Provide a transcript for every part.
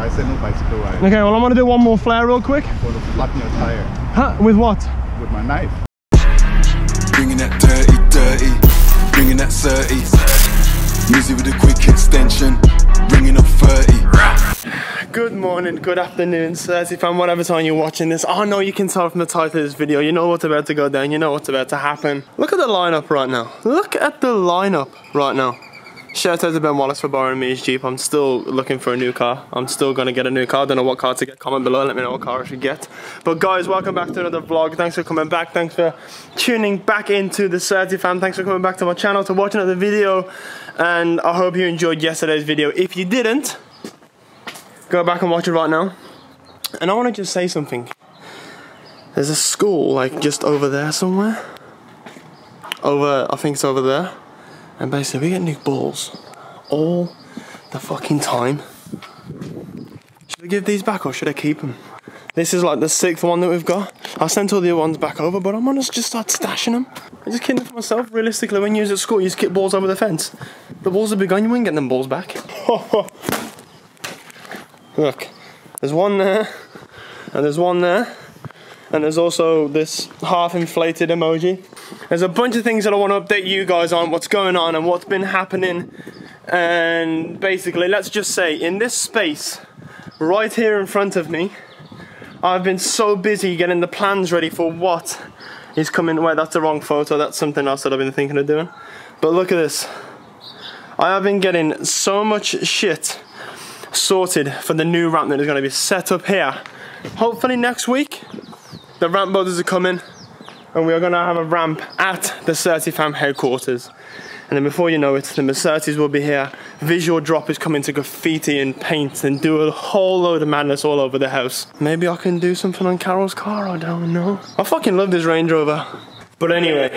I said no bicycle ride. Okay, well I'm gonna do one more flare real quick. For the flatten your tire Huh? With what? with my knife. Bringing that dirty, dirty, bringing that 30. Music with a quick extension, bringing up 30. Good morning, good afternoon, sirs. If I'm whatever time you're watching this, I know you can tell from the title of this video, you know what's about to go down, you know what's about to happen. Look at the lineup right now. Look at the lineup right now. Shout out to Ben Wallace for borrowing me his Jeep. I'm still looking for a new car. I'm still gonna get a new car. I Don't know what car to get. Comment below, let me know what car I should get. But guys, welcome back to another vlog. Thanks for coming back. Thanks for tuning back into the Certi fam. Thanks for coming back to my channel to watch another video. And I hope you enjoyed yesterday's video. If you didn't, go back and watch it right now. And I want to just say something. There's a school like just over there somewhere. Over, I think it's over there. And basically, we get new balls all the fucking time. Should I give these back or should I keep them? This is like the sixth one that we've got. I sent all the other ones back over, but I'm gonna just start stashing them. I'm just kidding for myself. Realistically, when you use at school, you just kick balls over the fence. The balls are big on, you won't get them balls back. Look, there's one there, and there's one there, and there's also this half inflated emoji. There's a bunch of things that I want to update you guys on, what's going on and what's been happening. And basically, let's just say, in this space, right here in front of me, I've been so busy getting the plans ready for what is coming. Wait, that's the wrong photo, that's something else that I've been thinking of doing. But look at this. I have been getting so much shit sorted for the new ramp that is going to be set up here. Hopefully next week, the ramp builders are coming and we are going to have a ramp at the Certifam headquarters. And then before you know it, the Mercedes will be here. Visual drop is coming to graffiti and paint and do a whole load of madness all over the house. Maybe I can do something on Carol's car, I don't know. I fucking love this Range Rover. But anyway,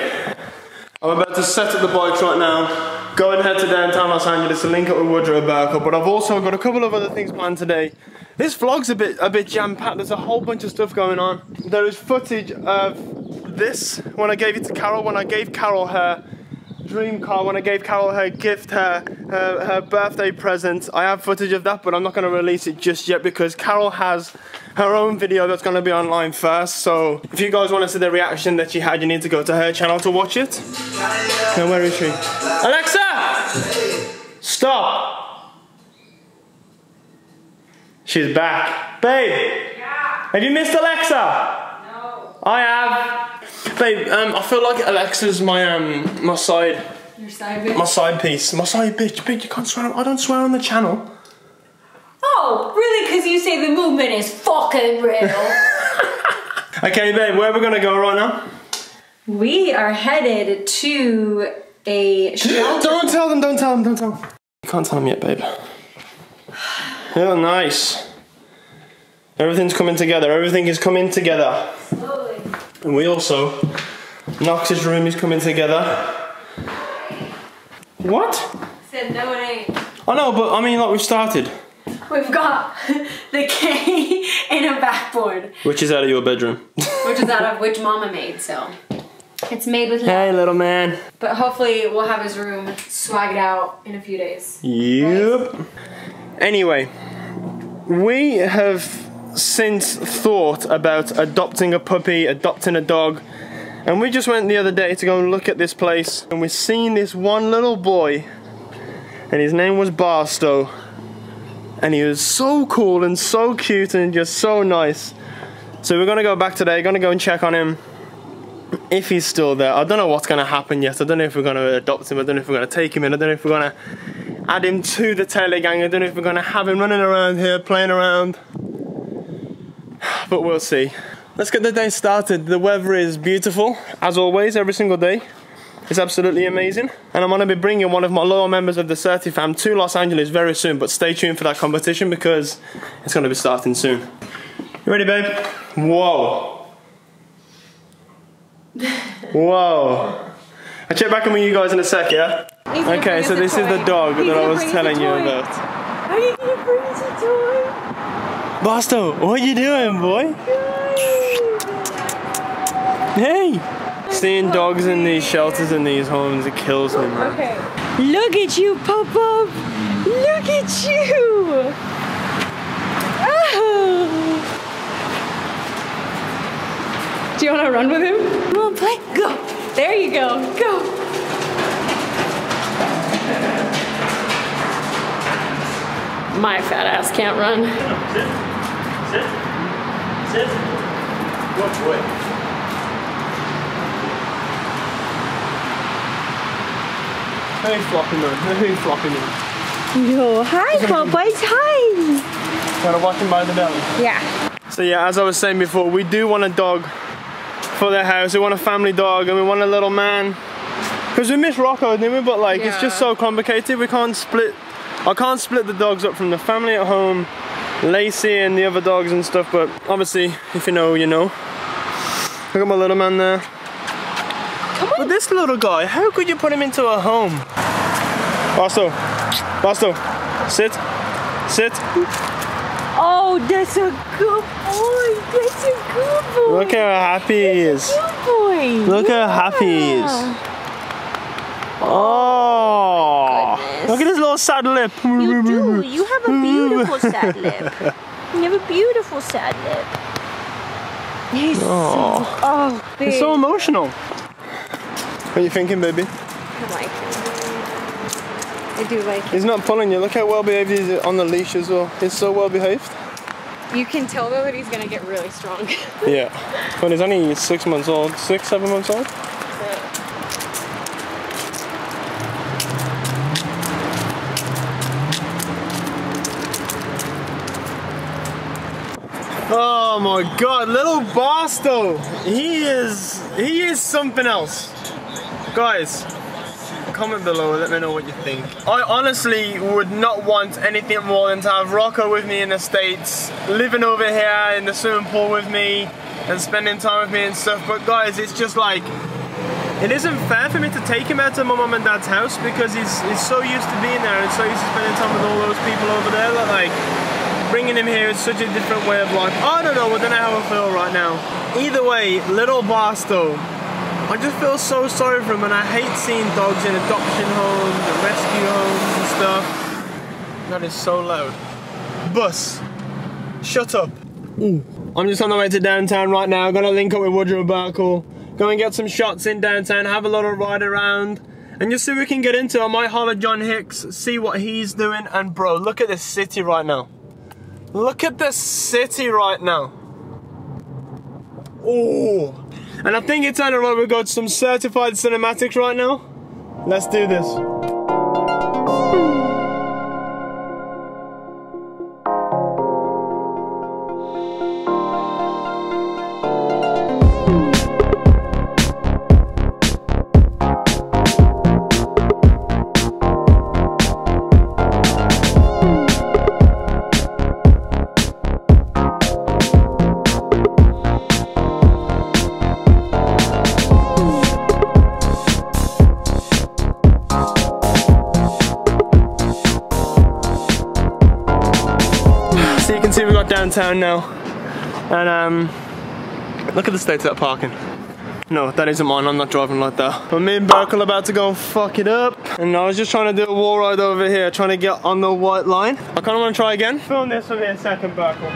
I'm about to set up the bikes right now. Go and head to downtown Los Angeles to link up with Woodrow Burko. But I've also got a couple of other things planned today. This vlog's a bit a bit jam-packed. There's a whole bunch of stuff going on. There is footage of this when I gave it to Carol, when I gave Carol her dream car, when I gave Carol her gift, her, her, her birthday present. I have footage of that, but I'm not going to release it just yet because Carol has her own video that's going to be online first. So if you guys want to see the reaction that she had, you need to go to her channel to watch it. Okay, where is she? Alexa! Stop! She's back. Babe! Yeah. Have you missed Alexa? No. I have. Babe, um, I feel like Alexa's my um my side Your side bitch? my side piece. My side bitch. Bitch, you can't swear I don't swear on the channel. Oh, really? Because you say the movement is fucking real. Okay, babe, where are we gonna go right now? we are headed to a shelter. Don't tell them, don't tell them, don't tell them. You can't tell them yet, babe. Oh, nice. Everything's coming together. Everything is coming together. Slowly. And we also, Knox's room is coming together. What? Said no, it ain't. I know, but I mean, like we've started. We've got the K in a backboard, Which is out of your bedroom. which is out of which Mama made. So it's made with love. hey, little man. But hopefully, we'll have his room swagged out in a few days. Yep. Anyway, we have since thought about adopting a puppy, adopting a dog, and we just went the other day to go and look at this place, and we've seen this one little boy, and his name was Barstow, and he was so cool and so cute and just so nice. So we're gonna go back today, gonna go and check on him. If he's still there, I don't know what's gonna happen yet. I don't know if we're gonna adopt him. I don't know if we're gonna take him in. I don't know if we're gonna add him to the Taylor gang. I don't know if we're gonna have him running around here, playing around. But we'll see. Let's get the day started. The weather is beautiful, as always, every single day. It's absolutely amazing. And I'm gonna be bringing one of my loyal members of the Certi fam to Los Angeles very soon, but stay tuned for that competition because it's gonna be starting soon. You ready, babe? Whoa. Whoa. I'll check back in with you guys in a sec, yeah? okay, so this is the dog He's that I was telling you about. Are you gonna bring us a toy? Boston, what you doing, boy? Hey! Seeing dogs in these shelters in these homes, it kills me, man. Okay. Look at you, Pop Pop! Look at you! Oh. Do you want to run with him? Come on, play. Go. There you go. Go. My fat ass can't run. Sit. Sit. Sit. Good boy. Hey, flopping man. Hey, flopping man. Yo, hi, boys. Hi. Gotta watch him by the belly. Yeah. So yeah, as I was saying before, we do want a dog for the house. We want a family dog and we want a little man. Because we miss Rocco, didn't we? But like, it's just so complicated. We can't split, I can't split the dogs up from the family at home, Lacey and the other dogs and stuff. But obviously, if you know, you know. Look at my little man there. But this little guy, how could you put him into a home? Basto, Basto, sit, sit. Oh, that's a good boy. That's a good boy. Look how happy he is. Good boy. Look how happy he is. Oh, look at his little sad lip. You do. You have a beautiful sad lip. You have a beautiful sad lip. He's Oh. so, oh, babe. He's so emotional. What are you thinking, baby? I like him. I do like him. He's not pulling you. Look how well behaved he is on the leash as well. He's so well behaved. You can tell though that he's gonna get really strong. Yeah. But he's only six months old. Six, seven months old. Oh my god, little Basto! He is he is something else. Guys, comment below, let me know what you think. I honestly would not want anything more than to have Rocco with me in the States, living over here in the swimming pool with me, and spending time with me and stuff. But guys, it's just like it isn't fair for me to take him out to my mum and dad's house because he's he's so used to being there and so used to spending time with all those people over there that like bringing him here is such a different way of life. I don't know, I don't know how I feel right now. Either way, little Barstow, I just feel so sorry for him and I hate seeing dogs in adoption homes and rescue homes and stuff. That is so loud. Bus, shut up. I'm just on the way to downtown right now. i Gonna link up with Woodrow Barkle. Go and get some shots in downtown, have a little ride around, and just see what we can get into. I might holler John Hicks, see what he's doing, and bro, look at this city right now. Look at this city right now. Oh, and I think it's time right. We've got some certified cinematics right now. Let's do this. Downtown now. And um, look at the state of that parking. No, that isn't mine, I'm not driving like that. But me and Burke are about to go and fuck it up. And I was just trying to do a wall ride over here, trying to get on the white line. I kinda wanna try again. Film this for here a second, Burkle.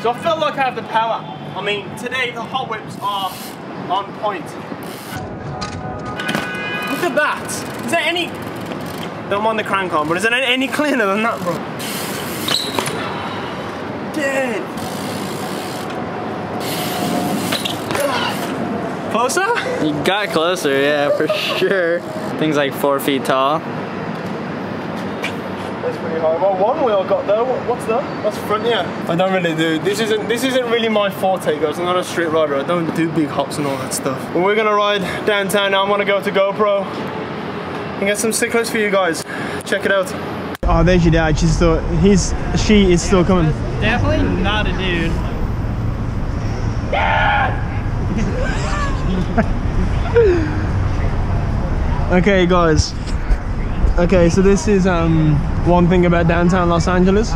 So I felt like I have the power. I mean, today the hot whips are on point. Look at that. Is there any, don't mind the crank on, but is there any cleaner than that, bro? Dead. Closer? You got closer, yeah, for sure. Thing's like four feet tall. That's pretty high. Well, one wheel got there. What's that? That's front, yeah. I don't really do. This isn't. This isn't really my forte, guys. I'm not a street rider. I don't do big hops and all that stuff. But we're gonna ride downtown now. I'm gonna go to GoPro and get some stickers for you guys. Check it out. Oh, there's your dad. She's still. He's. She is still coming. Definitely not a dude. Okay, guys. Okay, so this is um one thing about downtown Los Angeles.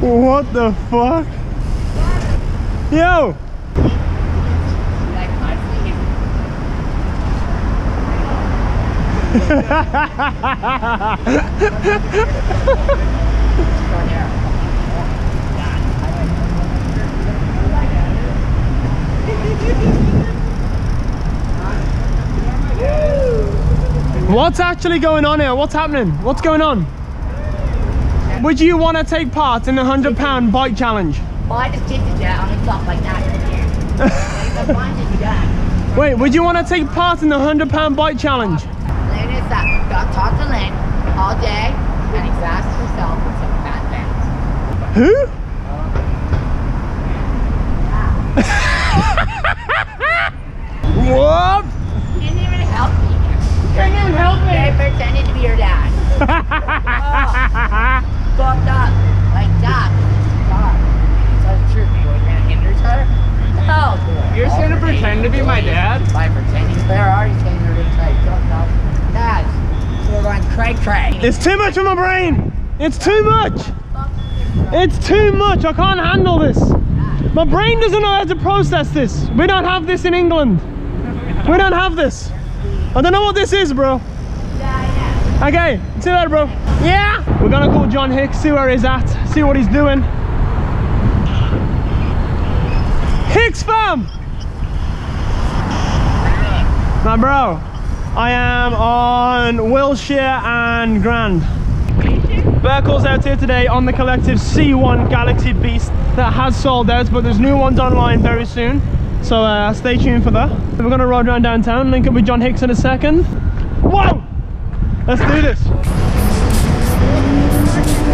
What the fuck? Yo! What's actually going on here? What's happening? What's going on? Would you want to take part in the 100 pound bike challenge? Well, I just did the jet on the top like that. That's fine to do that. Wait, would you want to take part in the 100 pound bike challenge? Lynn is that. Got talk to Lynn all day, and asked herself with some fat fans. Who? what? He didn't even help me. Couldn't even help me. They pretended to be your dad. oh, fucked up. Like that. God. Tell the truth. You going to hinder her? No. You're just gonna pretend to be my dad? By pretending. They're already saying they're going to try to kill us. Dad. So we're going cray cray. It's too much for my brain. It's too much. It's too much. I can't handle this. My brain doesn't know how to process this. We don't have this in England. We don't have this. I don't know what this is, bro. Okay, see you later, bro. Yeah. We're gonna call John Hicks, see where he's at, see what he's doing. Hicks fam! My bro, I am on Wilshire and Grand. Burkle's out here today on the collective C1 Galaxy Beast that has sold out, but there's new ones online very soon. So uh, stay tuned for that. We're gonna ride around downtown, link up with John Hicks in a second. Whoa! Let's do this.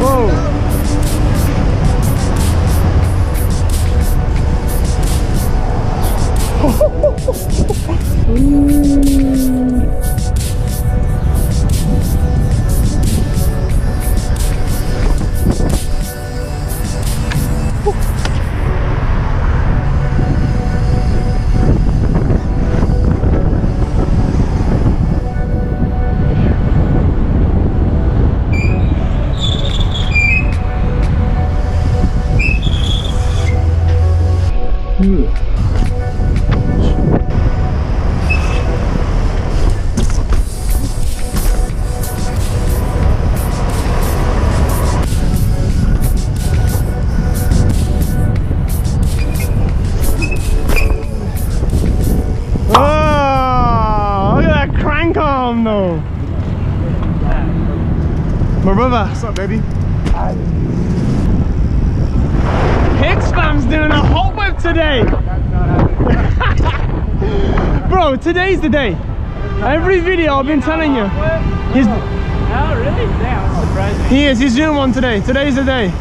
Whoa. up, baby? Hicks fam's doing a hot whip today. Bro, today's the day. Every video I've been telling you. He's, Oh, really? Damn, surprising. he is, he's doing one today. Today's the day.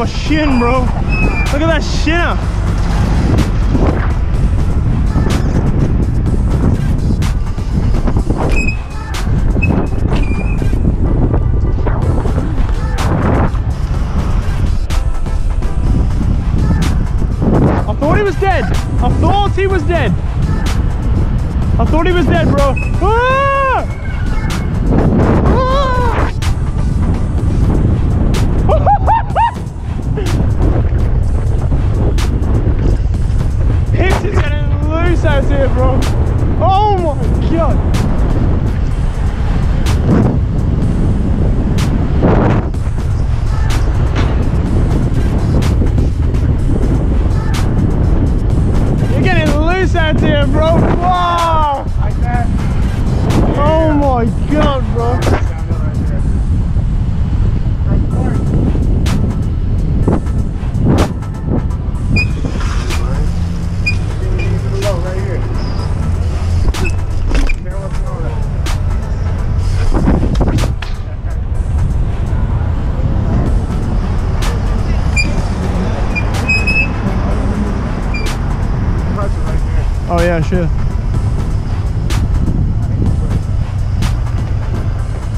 My shin, bro. Look at that shin. I thought he was dead. I thought he was dead. I thought he was dead, bro. Ah!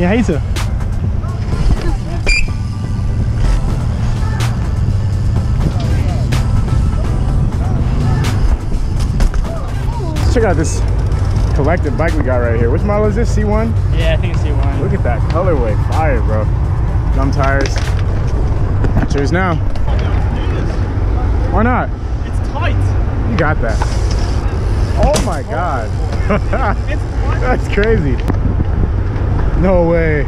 You hate it? Check out this collective bike we got right here. Which model is this? C1? Yeah, I think it's C1. Look at that colorway. Fire, bro. Gum tires. Cheers now. Why not? It's tight. You got that. Oh my god. That's crazy. No way.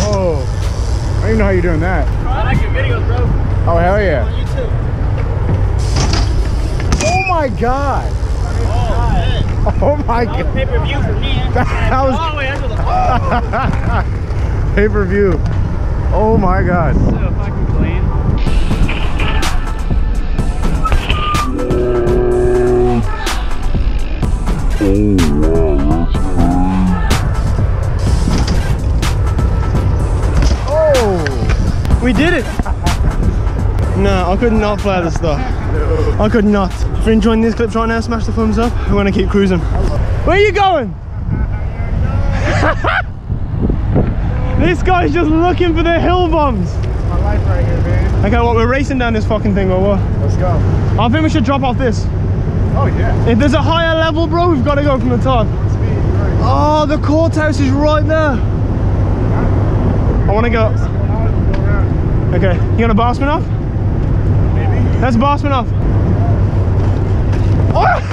Whoa. I don't even know how you're doing that. I like your videos, bro. Oh, hell yeah. Oh my god. Oh my god. Pay per view for me. That was Oh, wait, that's what the pay per view. Oh my god. so fucking. Oh. We did it. No, I could not fly this stuff. I could not. If you're enjoying these clips right now, smash the thumbs up. We're gonna keep cruising. Where are you going? this guy's just looking for the hill bombs. My life right here, man. Okay, well, we're racing down this fucking thing, or what? Let's go. I think we should drop off this. Oh yeah. If there's a higher level, bro, we've got to go from the top. Oh, the courthouse is right there. I want to go. Okay, you gonna boss me off? Maybe. Let's boss me off. Oh!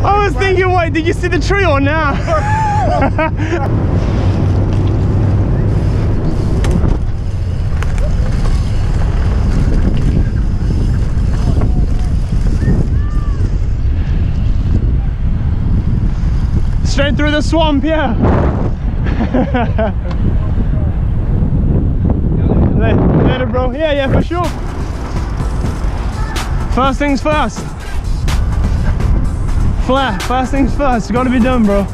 I was thinking, wait, did you see the tree or now? Straight through the swamp, yeah. Later, bro. Yeah, yeah, for sure. First things first. Flare, first things first. Gotta be done, bro.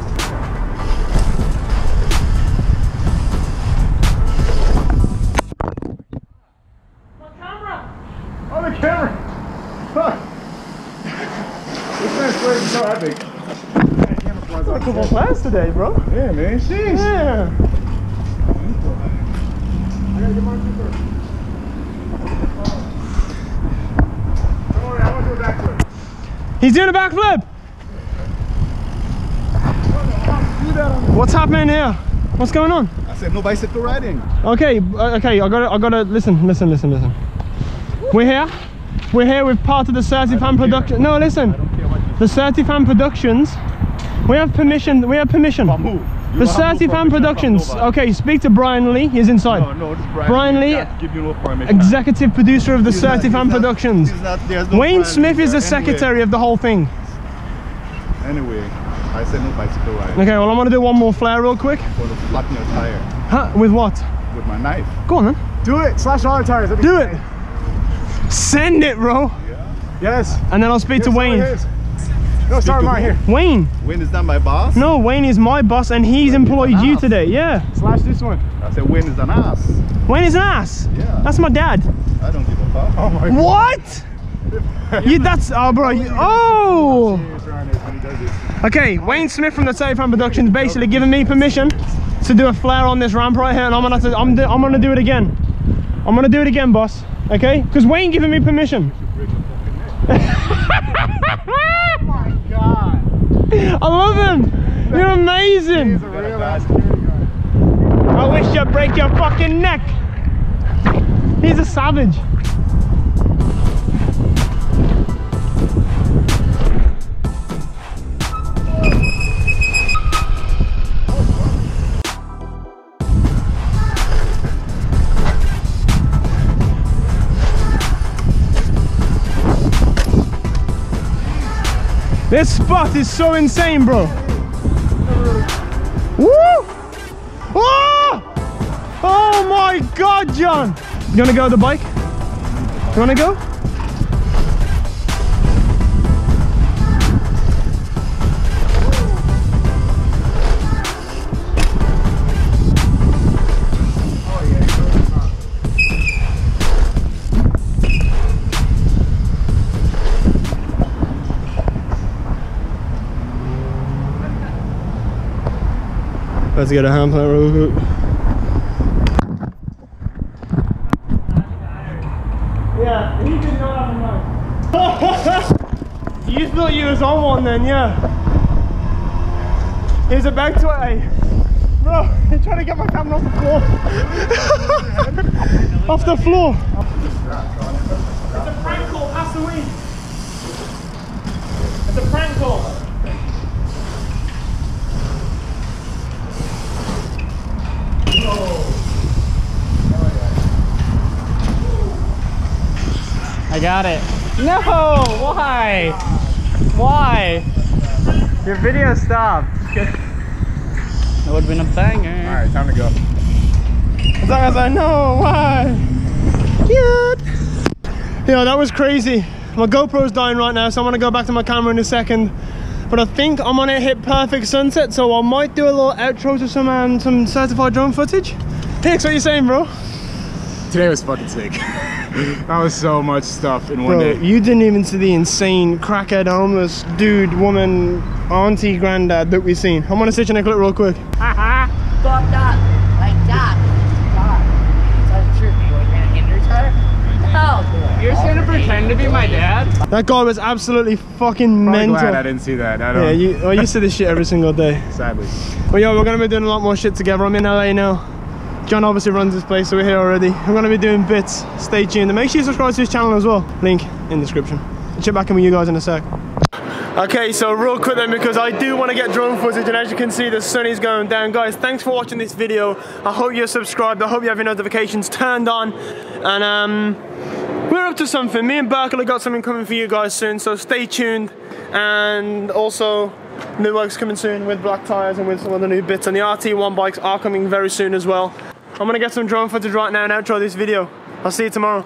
Flies off Couple the head. flares today, bro. Yeah, man. Sheesh. Yeah. I gotta get mine too. Don't worry, I won't do a backflip. He's doing a backflip. Do that on What's happening here? What's going on? I said no bicycle riding. Okay, uh, okay, I gotta, I gotta, listen, listen, listen, listen. We're here. We're here with part of the Certifam production. No, listen. The Certifam Productions. We have permission, we have permission. The Certifam Productions. Okay, speak to Brian Lee, he's inside. No, no, Brian. Brian Lee, no. Executive producer of the He's not- he's Certifam not- Productions. not- no Wayne Brian Smith is the. Anyway. secretary of the whole thing. Anyway, I said no bicycle riding. Okay, well I'm gonna do one more flare real quick. For the flatten your tire Huh? With what? with my knife. Go on then. Do it. Slash all the tires. Do it. Send it, bro. Yes. And then I'll speak to Yes, Wayne. It is. No, start to mine here. Wayne. Wayne is not my boss. No, Wayne is my boss and he's employed you ass. today. Yeah. Slash this one. I said Wayne is an ass. Wayne is an ass. Yeah. That's my dad. I don't give a fuck. Oh my God. What? you that's oh bro. You, oh. Okay, Wayne Smith from the Safe Fan Productions basically giving me permission to do a flare on this ramp right here, and I'm gonna to, I'm, do- I'm gonna do it again. I'm gonna do it again, boss. Okay? Because Wayne giving me permission. I love him. You're amazing. I wish you'd break your fucking neck. He's a savage. This spot is so insane, bro. Woo! Oh! Oh my god, John! You wanna go the bike? You wanna go? Let's get a hand plant real quick. Yeah, he did not have a knife. you thought you was on one then, yeah. Here's a back to it. Bro, you're trying to get my camera off the floor. off the floor. It's a prank call, pass the weed. It's a prank call. I got it. No! Why? Why? Your video stopped. That would have been a banger. Alright, time to go. As long as I know why. Cute. Yeah, that was crazy. My GoPro's dying right now, so I'm gonna go back to my camera in a second. But I think I'm gonna hit perfect sunset, so I might do a little outro to some um, some certified drone footage. Hicks, what you saying, bro? Today was fucking sick. that was so much stuff in one Bro, day. you didn't even see the insane crackhead, homeless dude, woman, auntie, granddad that we've seen. I'm gonna stitch in a clip real quick. Fucked up. Like that. God. Tell the truth. You want to hinder her? No. You're just gonna pretend to be my dad? That guy was absolutely fucking Probably mental. glad I didn't see that. I don't. Yeah, you, well, you see this shit every single day. sadly. But yeah, we're gonna be doing a lot more shit together. I'm in LA now. John obviously runs this place, so we're here already. We're gonna be doing bits. Stay tuned and make sure you subscribe to his channel as well. Link in description. I'll check back in with you guys in a sec. Okay, so real quick then, because I do want to get drone footage, and as you can see, the sun is going down. Guys, thanks for watching this video. I hope you're subscribed. I hope you have your notifications turned on. And um, we're up to something. Me and Berkeley got something coming for you guys soon, so stay tuned. And also, new work's coming soon with black tires and with some other new bits. And the RT1 bikes are coming very soon as well. I'm gonna get some drone footage right now and outro this video. I'll see you tomorrow.